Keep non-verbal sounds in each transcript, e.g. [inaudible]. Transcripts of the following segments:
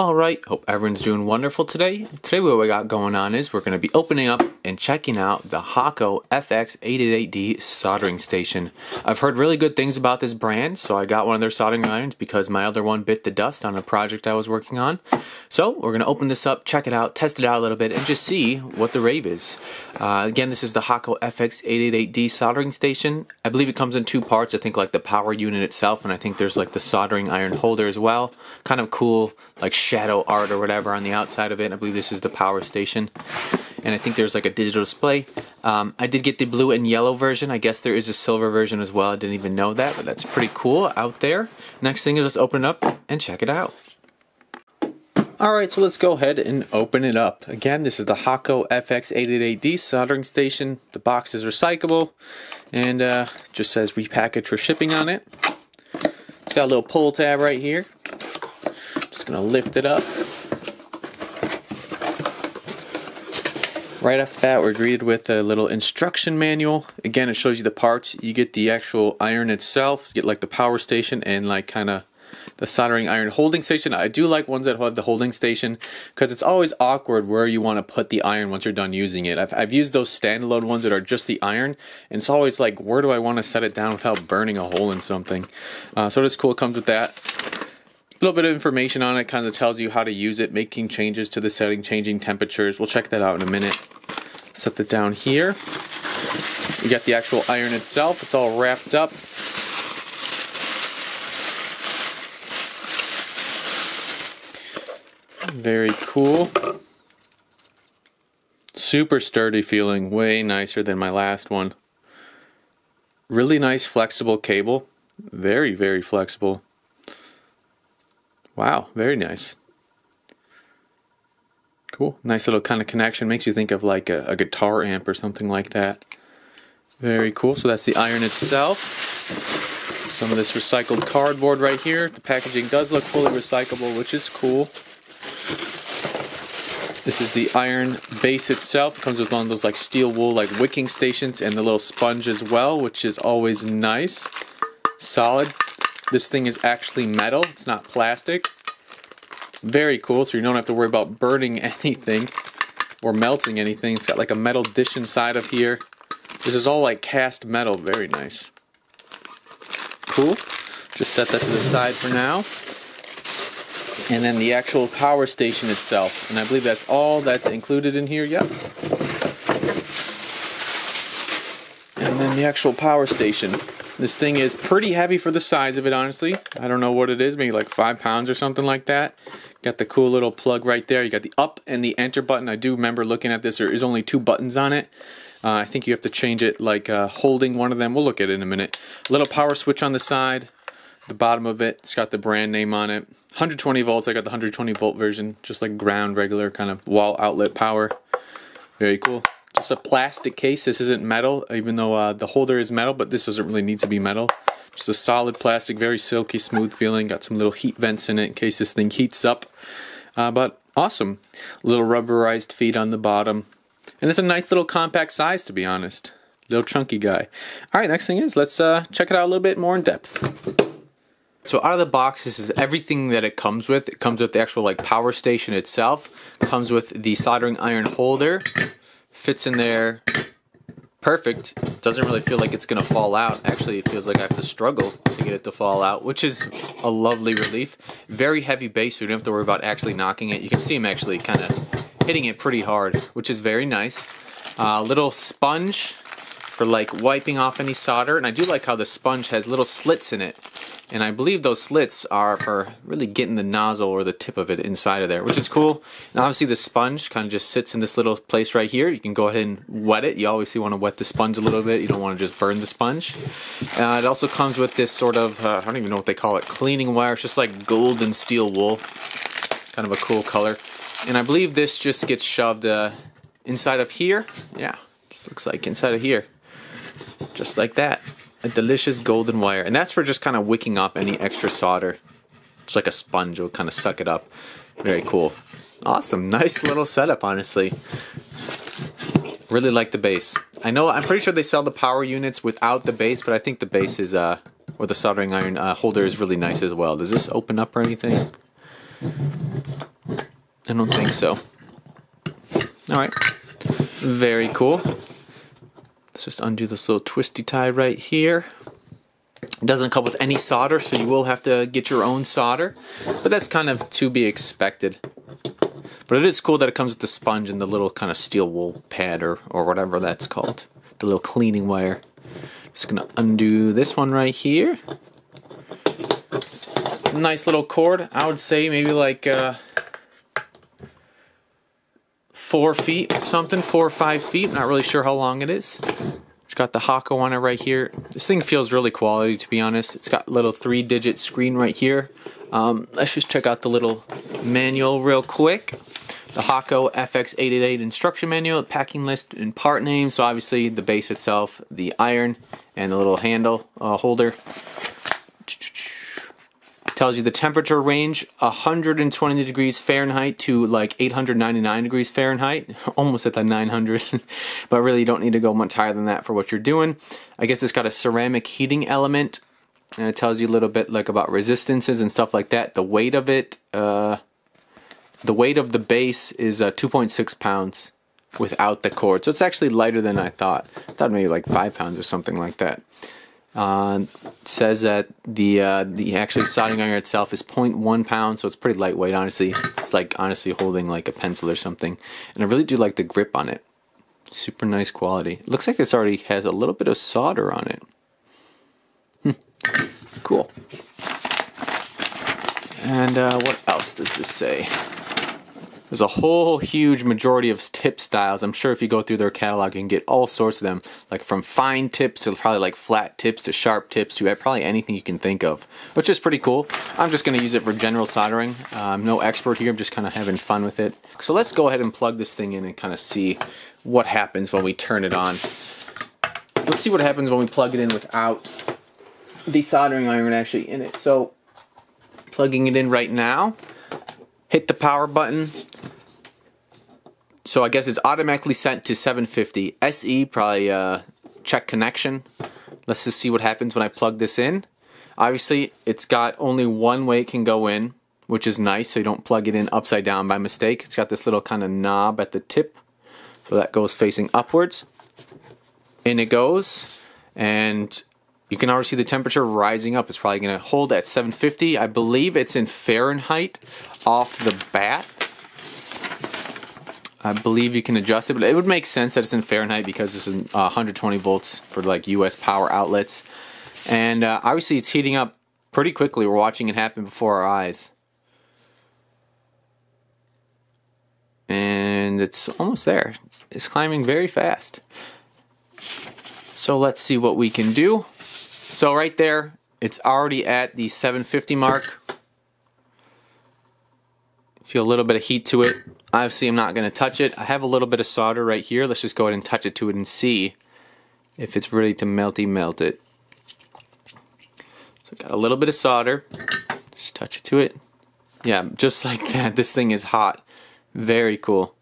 Alright, hope everyone's doing wonderful today. Today what we got going on is we're going to be opening up and checking out the Hakko FX888D soldering station. I've heard really good things about this brand, so I got one of their soldering irons because my other one bit the dust on a project I was working on. So we're going to open this up, check it out, test it out a little bit, and just see what the rave is. Uh, again, this is the Hakko FX888D soldering station. I believe it comes in two parts. I think like the power unit itself, and I think there's like the soldering iron holder as well. Kind of cool, like shadow art or whatever on the outside of it. I believe this is the power station. And I think there's like a digital display. Um, I did get the blue and yellow version. I guess there is a silver version as well. I didn't even know that, but that's pretty cool out there. Next thing is let's open it up and check it out. Alright, so let's go ahead and open it up. Again, this is the Hakko FX888D soldering station. The box is recyclable and uh, just says repackaged for shipping on it. It's got a little pull tab right here gonna lift it up. Right off the bat, we're greeted with a little instruction manual. Again, it shows you the parts. You get the actual iron itself, you get like the power station and like kind of the soldering iron holding station. I do like ones that have the holding station because it's always awkward where you want to put the iron once you're done using it. I've, I've used those standalone ones that are just the iron and it's always like where do I want to set it down without burning a hole in something. Uh, so it's cool, it comes with that little bit of information on it kind of tells you how to use it making changes to the setting changing temperatures. We'll check that out in a minute. Set that down here. We got the actual iron itself. It's all wrapped up. Very cool. Super sturdy feeling. Way nicer than my last one. Really nice flexible cable. Very very flexible Wow, very nice. Cool. Nice little kind of connection. Makes you think of like a, a, guitar amp or something like that. Very cool. So that's the iron itself. Some of this recycled cardboard right here. The packaging does look fully recyclable, which is cool. This is the iron base itself. It comes with one of those like steel wool like wicking stations and the little sponge as well, which is always nice. Solid. This thing is actually metal, it's not plastic. Very cool, so you don't have to worry about burning [laughs] anything or melting anything. It's got like a metal dish inside of here. This is all like cast metal, very nice. Cool. Just set that to the side for now. And then the actual power station itself. And I believe that's all that's included in here, yep. And then the actual power station. This thing is pretty heavy for the size of it, honestly. I don't know what it is, maybe like five pounds or something like that. Got the cool little plug right there. You got the up and the enter button. I do remember looking at this. There is only two buttons on it. Uh, I think you have to change it like uh, holding one of them. We'll look at it in a minute. Little power switch on the side. The bottom of it, it's got the brand name on it. 120 volts. I got the 120 volt version, just like ground, regular kind of wall outlet power. Very cool just a plastic case. This isn't metal, even though uh, the holder is metal, but this doesn't really need to be metal. Just a solid plastic, very silky, smooth feeling. Got some little heat vents in it in case this thing heats up. Uh, but awesome. Little rubberized feet on the bottom. And it's a nice little compact size, to be honest. Little chunky guy. All right, next thing is let's uh, check it out a little bit more in depth. So out of the box, this is everything that it comes with. It comes with the actual like power station itself. Comes with the soldering iron holder fits in there perfect. Doesn't really feel like it's to fall out. Actually, it feels like I have to struggle to get it to fall out, which is a lovely relief. Very heavy base, so you don't have to worry about actually knocking it. You can see him actually kind of hitting it pretty hard, which is very nice. A uh, little sponge for like wiping off any solder, and I do like how the sponge has little slits in it and I believe those slits are for really getting the nozzle or the tip of it inside of there, which is cool. And obviously the sponge kind of just sits in this little place right here. You can go ahead and wet it. You obviously want to wet the sponge a little bit. You don't want to just burn the sponge. Uh, it also comes with this sort of, uh, I don't even know what they call it, cleaning wire. It's just like gold and steel wool. Kind of a cool color. And I believe this just gets shoved uh, inside of here. Yeah, just looks like inside of here. Just like that a delicious golden wire. And that's for just kind of wicking up any extra solder. It's like a sponge, will kind of suck it up. Very cool. Awesome. Nice little setup, honestly. Really like the base. I know, I'm pretty sure they sell the power units without the base, but I think the base is, uh, or the soldering iron uh, holder is really nice as well. Does this open up or anything? I don't think so. All right. Very cool. Let's just undo this little twisty tie right here. It doesn't come with any solder, so you will have to get your own solder. But that's kind of to be expected. But it is cool that it comes with the sponge and the little kind of steel wool pad or, or whatever that's called. The little cleaning wire. Just gonna undo this one right here. Nice little cord. I would say maybe like uh, four feet something, four or five feet. Not really sure how long it is. It's got the Hakko on it right here. This thing feels really quality to be honest. It's got little three digit screen right here. Um, let's just check out the little manual real quick. The Hakko FX888 instruction manual, packing list and part name. So obviously the base itself, the iron, and the little handle uh, holder tells you the temperature range 120 degrees Fahrenheit to like 899 degrees Fahrenheit, [laughs] almost at the 900, [laughs] but really you don't need to go much higher than that for what you're doing. I guess it's got a ceramic heating element, and it tells you a little bit like about resistances and stuff like that. The weight of it, uh, the weight of the base is uh, 2.6 pounds without the cord, so it's actually lighter than I thought. I thought maybe like five pounds or something like that. Uh, says that the uh, the actually soldering iron itself is 0.1 pound, so it's pretty lightweight. Honestly, it's like honestly holding like a pencil or something. And I really do like the grip on it. Super nice quality. It looks like this already has a little bit of solder on it. Hmm. Cool. And uh, what else does this say? There's a whole huge majority of tip styles. I'm sure if you go through their catalog, you can get all sorts of them, like from fine tips to probably like flat tips to sharp tips to probably anything you can think of, which is pretty cool. I'm just going to use it for general soldering. Uh, I'm no expert here. I'm just kind of having fun with it. So let's go ahead and plug this thing in and kind of see what happens when we turn it on. Let's see what happens when we plug it in without the soldering iron actually in it. So plugging it in right now hit the power button. So I guess it's automatically sent to 750. SE, probably uh, check connection. Let's just see what happens when I plug this in. Obviously, it's got only one way it can go in, which is nice, so you don't plug it in upside down by mistake. It's got this little kind of knob at the tip, so that goes facing upwards. In it goes, and you can already see the temperature rising up. It's probably going to hold at 750. I believe it's in Fahrenheit off the bat. I believe you can adjust it, but it would make sense that it's in Fahrenheit because this is uh, 120 volts for like US power outlets. And uh, obviously it's heating up pretty quickly. We're watching it happen before our eyes. And it's almost there. It's climbing very fast. So let's see what we can do. So right there, it's already at the 750 mark. Feel a little bit of heat to it. Obviously, I'm not going to touch it. I have a little bit of solder right here. Let's just go ahead and touch it to it and see if it's ready to melty melt it. So I got a little bit of solder. Just touch it to it. Yeah, just [laughs] like that. This thing is hot. Very cool.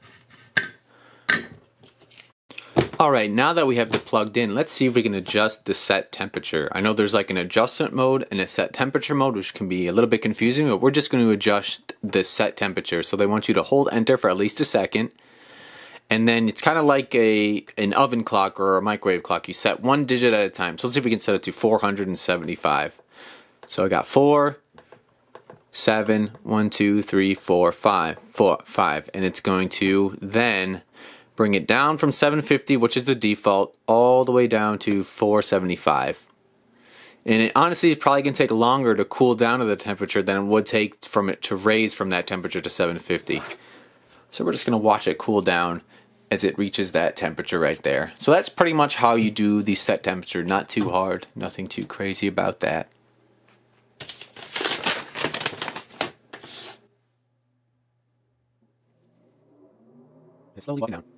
Alright, now that we have it plugged in, let's see if we can adjust the set temperature. I know there's like an adjustment mode and a set temperature mode, which can be a little bit confusing, but we're just going to adjust the set temperature. So they want you to hold enter for at least a second. And then it's kind of like a an oven clock or a microwave clock. You set one digit at a time. So let's see if we can set it to 475. So I got 4, 7, 1, 2, 3, 4, 5, 4, 5. And it's going to then bring it down from 750, which is the default, all the way down to 475. And it honestly is probably going to take longer to cool down to the temperature than it would take from it to raise from that temperature to 750. So we're just going to watch it cool down as it reaches that temperature right there. So that's pretty much how you do the set temperature. Not too hard, nothing too crazy about that. It's slowly walking down.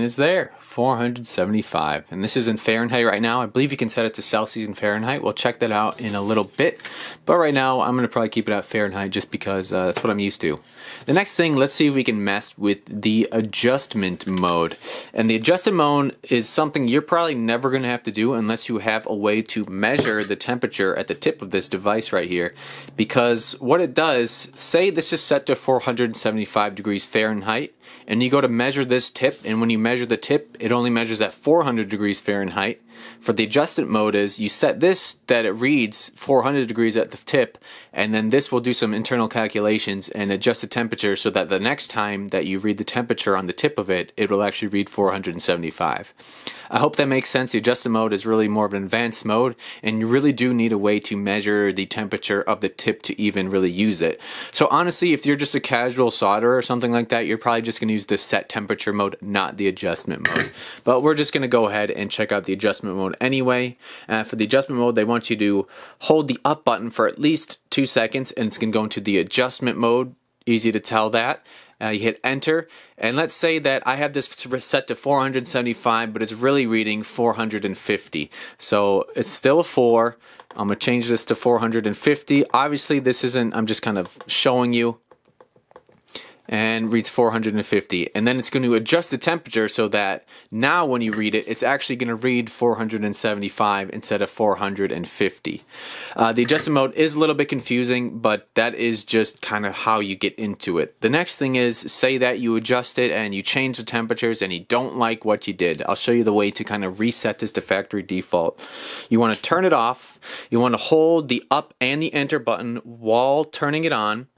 And there. 475 and this is in Fahrenheit right now. I believe you can set it to Celsius and Fahrenheit. We'll check that out in a little bit. But right now I'm gonna probably keep it at Fahrenheit just because uh, that's what I'm used to. The next thing let's see if we can mess with the adjustment mode. And the adjustment mode is something you're probably never gonna have to do unless you have a way to measure the temperature at the tip of this device right here. Because what it does say this is set to 475 degrees Fahrenheit and you go to measure this tip and when you measure the tip it only measures at 400 degrees Fahrenheit for the adjustment mode is you set this that it reads 400 degrees at the tip and then this will do some internal calculations and adjust the temperature so that the next time that you read the temperature on the tip of it it will actually read 475 I hope that makes sense. The adjustment mode is really more of an advanced mode and you really do need a way to measure the temperature of the tip to even really use it. So honestly if you're just a casual solderer or something like that you're probably just going to use the set temperature mode not the adjustment mode. But we're just going to go ahead and check out the adjustment mode anyway. Uh, for the adjustment mode, they want you to hold the up button for at least two seconds and it's going to go into the adjustment mode. Easy to tell that. Uh, you hit enter, and let's say that I have this set to 475, but it's really reading 450. So it's still a 4. I'm going to change this to 450. Obviously, this isn't, I'm just kind of showing you and reads 450 and then it's going to adjust the temperature so that now when you read it it's actually going to read 475 instead of 450 uh, the adjustment mode is a little bit confusing but that is just kind of how you get into it. The next thing is say that you adjust it and you change the temperatures and you don't like what you did. I'll show you the way to kind of reset this to factory default. You want to turn it off. You want to hold the up and the enter button while turning it on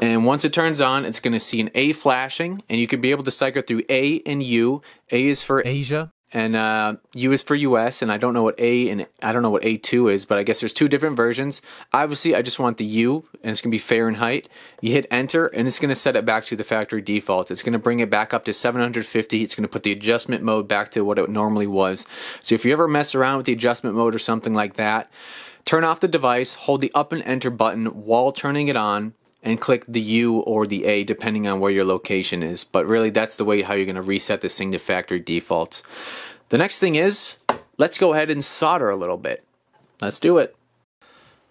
and once it turns on, it's going to see an A flashing, and you can be able to cycle through A and U. A is for Asia, and uh, U is for US. And I don't know what A and I don't know what A2 is, but I guess there's two different versions. Obviously, I just want the U, and it's going to be Fahrenheit. You hit Enter, and it's going to set it back to the factory default. It's going to bring it back up to 750. It's going to put the adjustment mode back to what it normally was. So if you ever mess around with the adjustment mode or something like that, turn off the device, hold the up and enter button while turning it on and click the U or the A depending on where your location is. But really that's the way how you're going to reset this thing to factory defaults. The next thing is, let's go ahead and solder a little bit. Let's do it.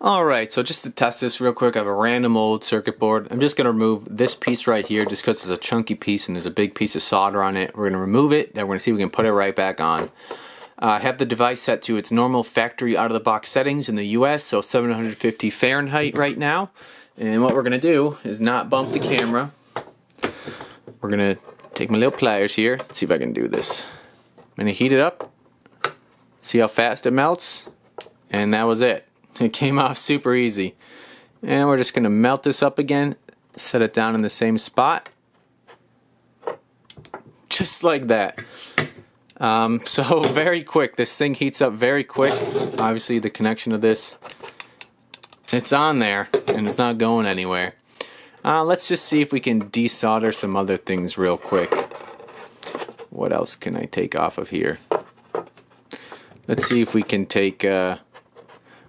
Alright, so just to test this real quick, I have a random old circuit board. I'm just going to remove this piece right here just because it's a chunky piece and there's a big piece of solder on it. We're going to remove it, then we're going to see if we can put it right back on. Uh, I have the device set to its normal factory out-of-the-box settings in the US, so 750 Fahrenheit right now. And what we're going to do is not bump the camera. We're going to take my little pliers here. See if I can do this. I'm to heat it up. See how fast it melts? And that was it. It came off super easy. And we're just going to melt this up again. Set it down in the same spot. Just like that. Um, [laughs] so very quick. This thing heats up very quick. Obviously the connection of this it's on there, and it's not going anywhere. Uh, let's just see if we can desolder some other things real quick. What else can I take off of here? Let's see if we can take uh,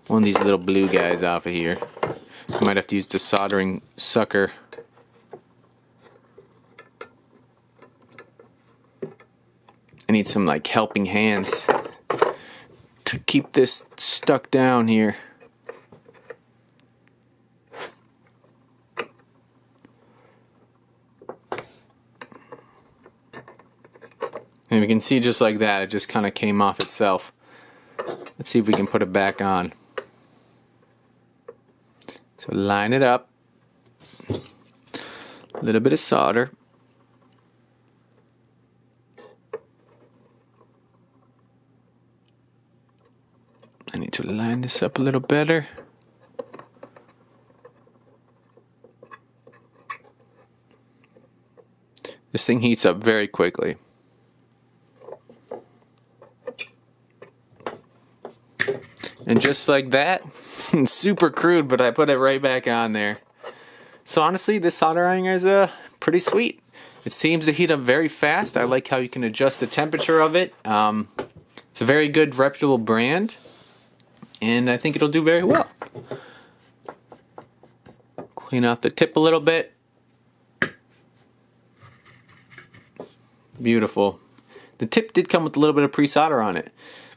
one of these little blue guys off of here. I might have to use the soldering sucker. I need some like helping hands to keep this stuck down here. Can see just like that, it just kind of came off itself. Let's see if we can put it back on. So line it up. A little bit of solder. I need to line this up a little better. This thing heats up very quickly. And just like that, [laughs] super crude, but I put it right back on there. So honestly, this solder iron is uh, pretty sweet. It seems to heat up very fast. I like how you can adjust the temperature of it. Um, it's a very good, reputable brand, and I think it'll do very well. Clean off the tip a little bit. Beautiful. The tip did come with a little bit of pre-solder on it.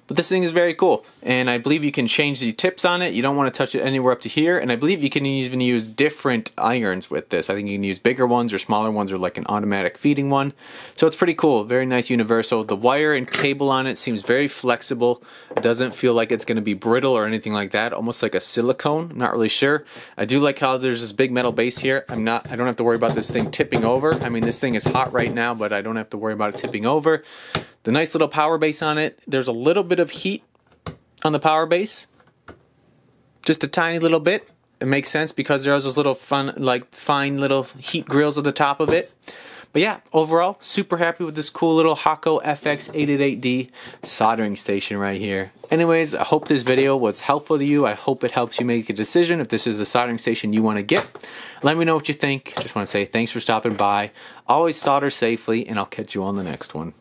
But this thing is very cool, and I believe you can change the tips on it. You don't want to touch it anywhere up to here, and I believe you can even use different irons with this. I think you can use bigger ones or smaller ones or like an automatic feeding one. So it's pretty cool, very nice universal. The wire and cable on it seems very flexible. It doesn't feel like it's going to be brittle or anything like that, almost like a silicone. I'm not really sure. I do like how there's this big metal base here. I'm not, I don't have to worry about this thing tipping over. I mean, this thing is hot right now, but I don't have to worry about it tipping over. The nice little power base on it. There's a little bit of heat on the power base. Just a tiny little bit. It makes sense because there's those little fun, like fine little heat grills at the top of it. But yeah, overall, super happy with this cool little Hakko FX888D soldering station right here. Anyways, I hope this video was helpful to you. I hope it helps you make a decision if this is the soldering station you want to get. Let me know what you think. Just want to say thanks for stopping by. Always solder safely, and I'll catch you on the next one.